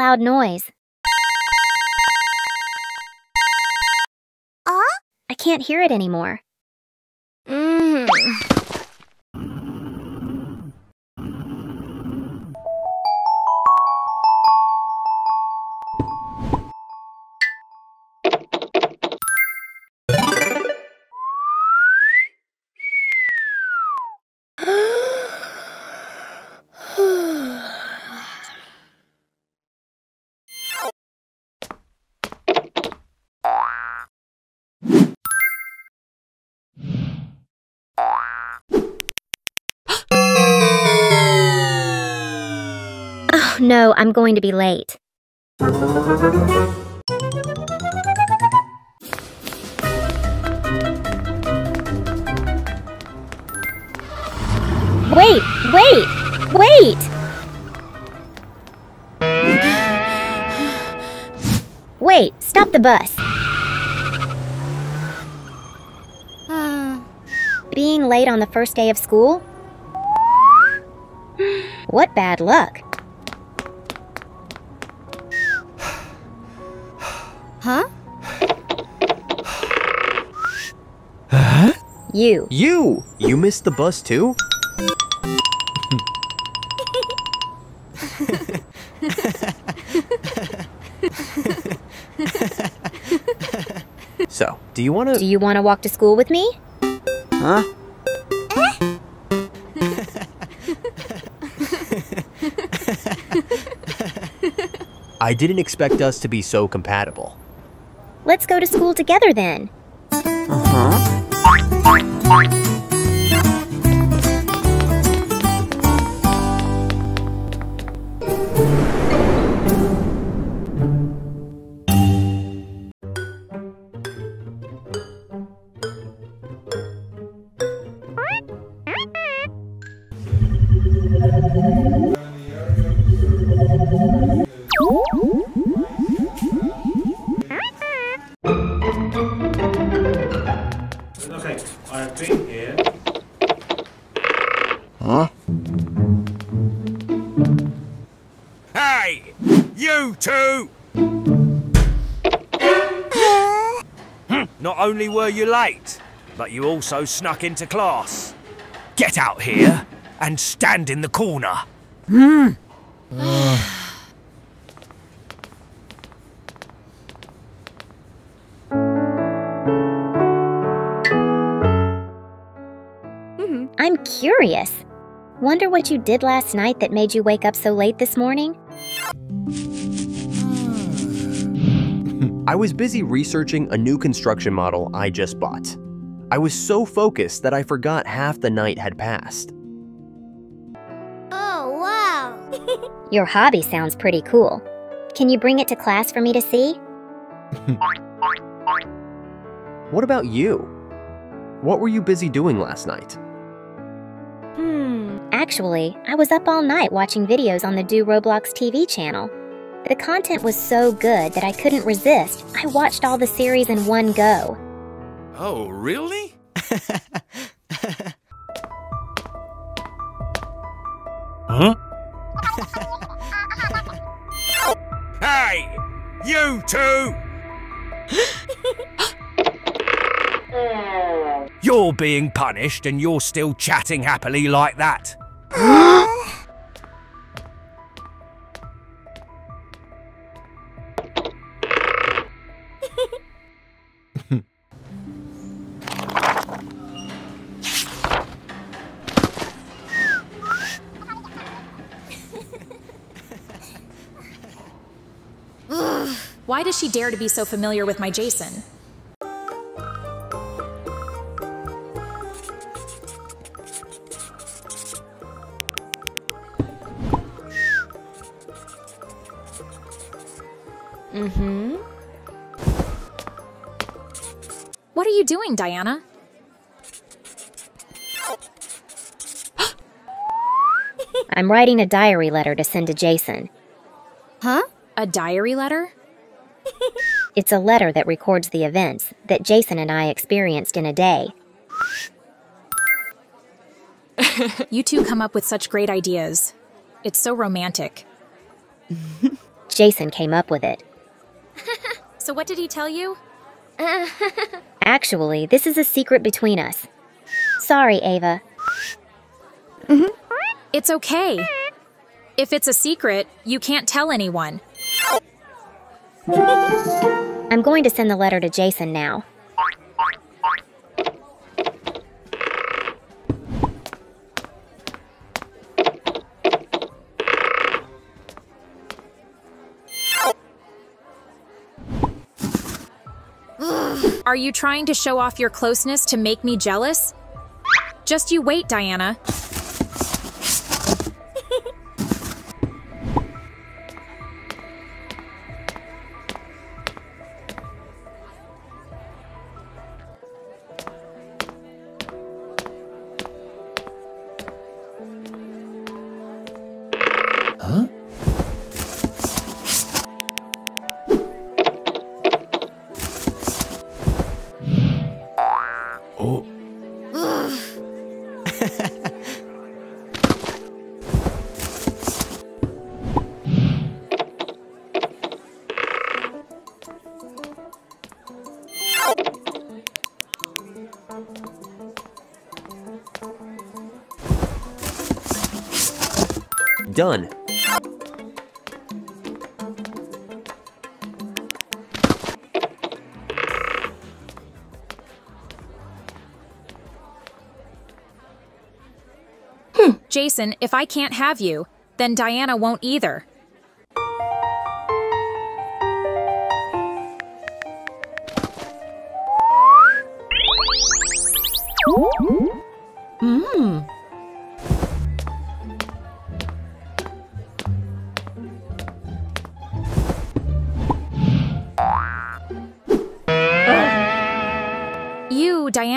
loud noise. Ah? I can't hear it anymore. No, I'm going to be late. Wait, wait, wait! Wait, stop the bus. Being late on the first day of school? What bad luck. You. You! You missed the bus too? so, do you want to... Do you want to walk to school with me? Huh? I didn't expect us to be so compatible. Let's go to school together then. Uh Bye. Only were you late, but you also snuck into class. Get out here and stand in the corner. Hmm. I'm curious. Wonder what you did last night that made you wake up so late this morning? I was busy researching a new construction model I just bought. I was so focused that I forgot half the night had passed. Oh, wow. Your hobby sounds pretty cool. Can you bring it to class for me to see? What about you? What were you busy doing last night? Hmm. Actually, I was up all night watching videos on the Doo Roblox TV channel. The content was so good that I couldn't resist. I watched all the series in one go. Oh, really? Huh? Hey! You two! you're being punished and you're still chatting happily like that. Why does she dare to be so familiar with my Jason? Mm-hmm. What are you doing, Diana? I'm writing a diary letter to send to Jason. Huh? A diary letter? It's a letter that records the events that Jason and I experienced in a day. You two come up with such great ideas. It's so romantic. Jason came up with it. So, what did he tell you? Actually, this is a secret between us. Sorry, Ava. It's okay. If it's a secret, you can't tell anyone. I'm going to send the letter to Jason now. Are you trying to show off your closeness to make me jealous? Just you wait, Diana. Done. Hmm, Jason, if I can't have you, then Diana won't either.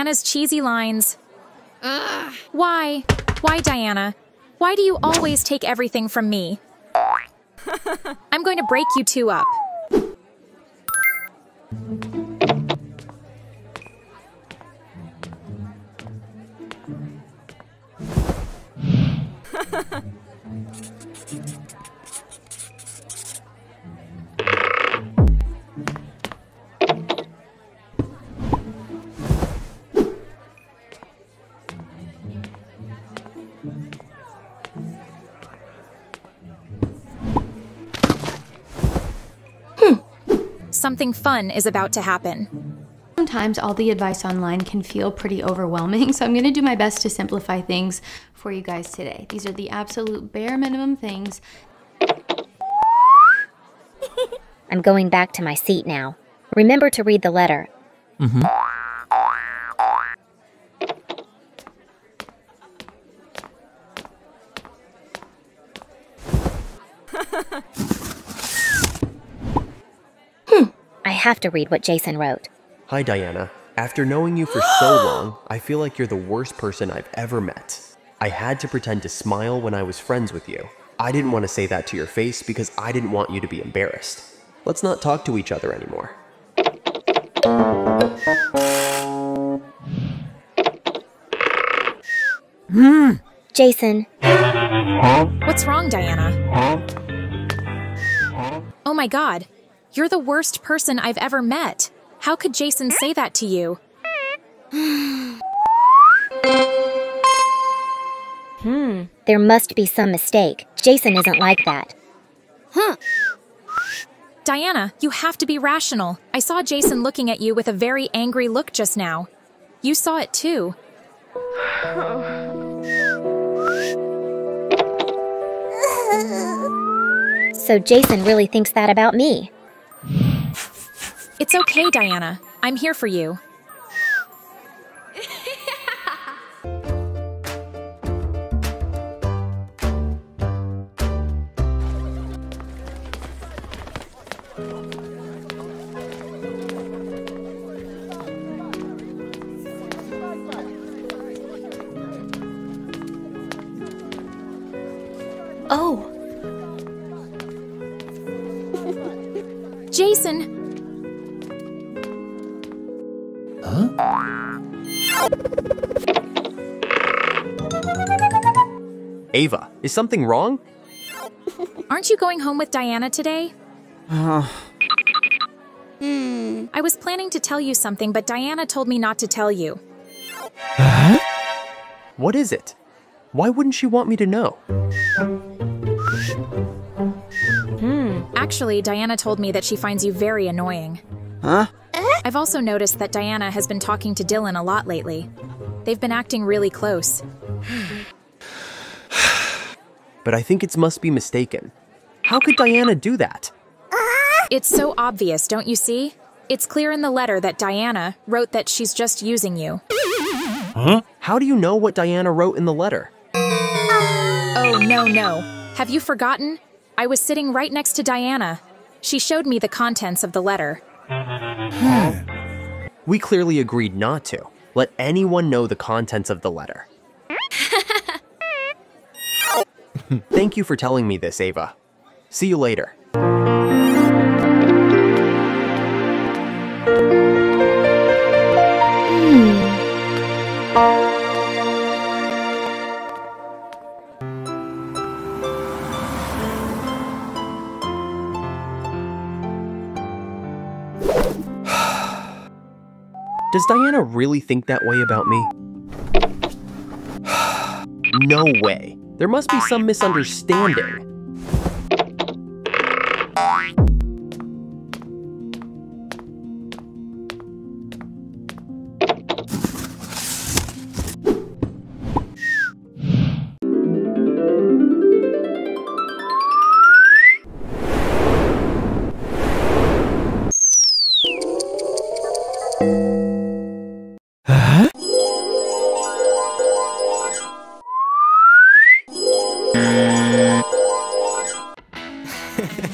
Diana's cheesy lines. Why? Why, Diana? Why do you always take everything from me? I'm going to break you two up. Something fun is about to happen. Sometimes all the advice online can feel pretty overwhelming, so I'm going to do my best to simplify things for you guys today. These are the absolute bare minimum things. I'm going back to my seat now. Remember to read the letter. Hmm. have to read what Jason wrote. Hi, Diana. After knowing you for so long, I feel like you're the worst person I've ever met. I had to pretend to smile when I was friends with you. I didn't want to say that to your face because I didn't want you to be embarrassed. Let's not talk to each other anymore. Hmm. Jason, What's wrong, Diana? Oh my god. You're the worst person I've ever met. How could Jason say that to you? Hmm. There must be some mistake. Jason isn't like that. Huh. Diana, you have to be rational. I saw Jason looking at you with a very angry look just now. You saw it too. So Jason really thinks that about me. It's okay, Diana. I'm here for you. Ava, is something wrong? Aren't you going home with Diana today? Hmm. I was planning to tell you something, but Diana told me not to tell you. What is it? Why wouldn't she want me to know? Hmm. Actually, Diana told me that she finds you very annoying. Huh? I've also noticed that Diana has been talking to Dylan a lot lately. They've been acting really close. But I think it must be mistaken. How could Diana do that? It's so obvious, don't you see? It's clear in the letter that Diana wrote that she's just using you. Huh? How do you know what Diana wrote in the letter? Oh, no, no. Have you forgotten? I was sitting right next to Diana. She showed me the contents of the letter. Hmm. We clearly agreed not to. Let anyone know the contents of the letter. Thank you for telling me this, Ava. See you later. Does Diana really think that way about me? no way. There must be some misunderstanding.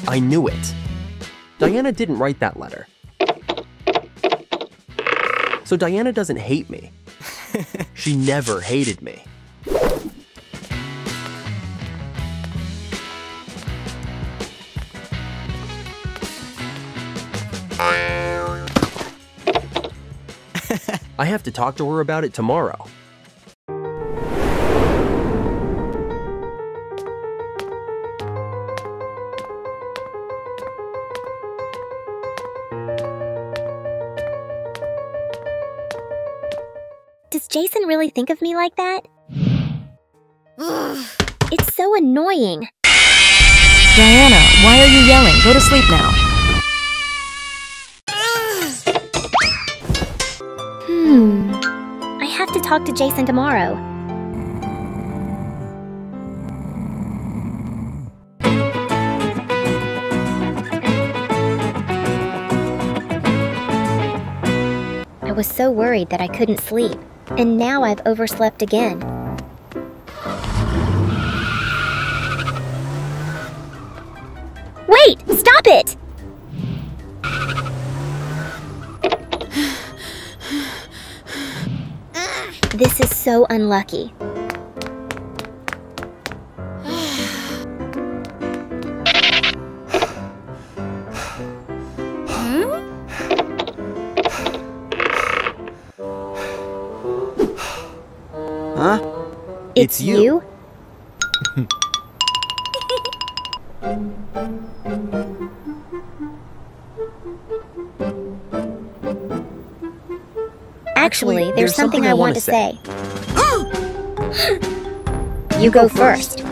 I knew it. Diana didn't write that letter. So Diana doesn't hate me. She never hated me. I have to talk to her about it tomorrow. Jason really think of me like that? it's so annoying. Diana, why are you yelling? Go to sleep now. Hmm. I have to talk to Jason tomorrow. I was so worried that I couldn't sleep, and now I've overslept again. Wait! Stop it! This is so unlucky. It's, you? Actually, there's, something, I want to say. you go first.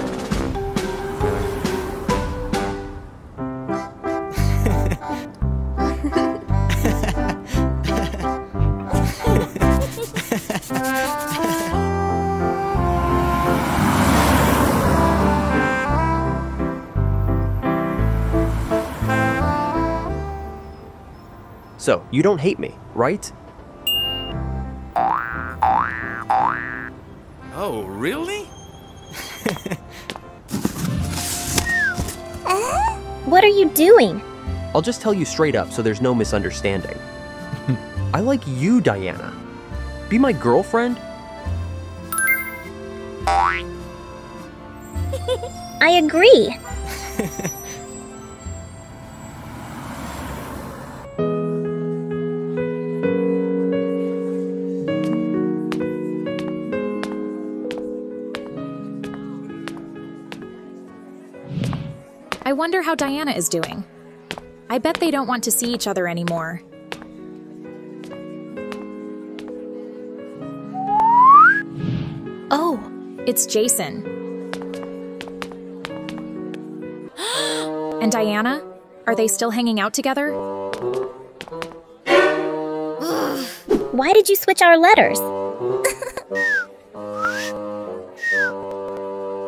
So, you don't hate me, right? Oh, really? Uh, what are you doing? I'll just tell you straight up so there's no misunderstanding. I like you, Diana. Be my girlfriend? I agree. I wonder how Diana is doing. I bet they don't want to see each other anymore. Oh, it's Jason. and Diana? Are they still hanging out together? Why did you switch our letters?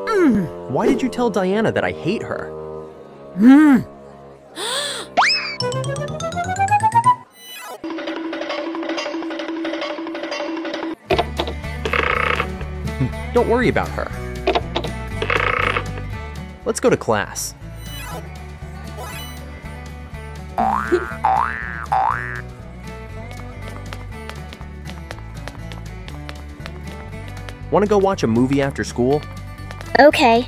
Hmm. Why did you tell Diana that I hate her? Hmm. Don't worry about her. Let's go to class. Want to go watch a movie after school? Okay,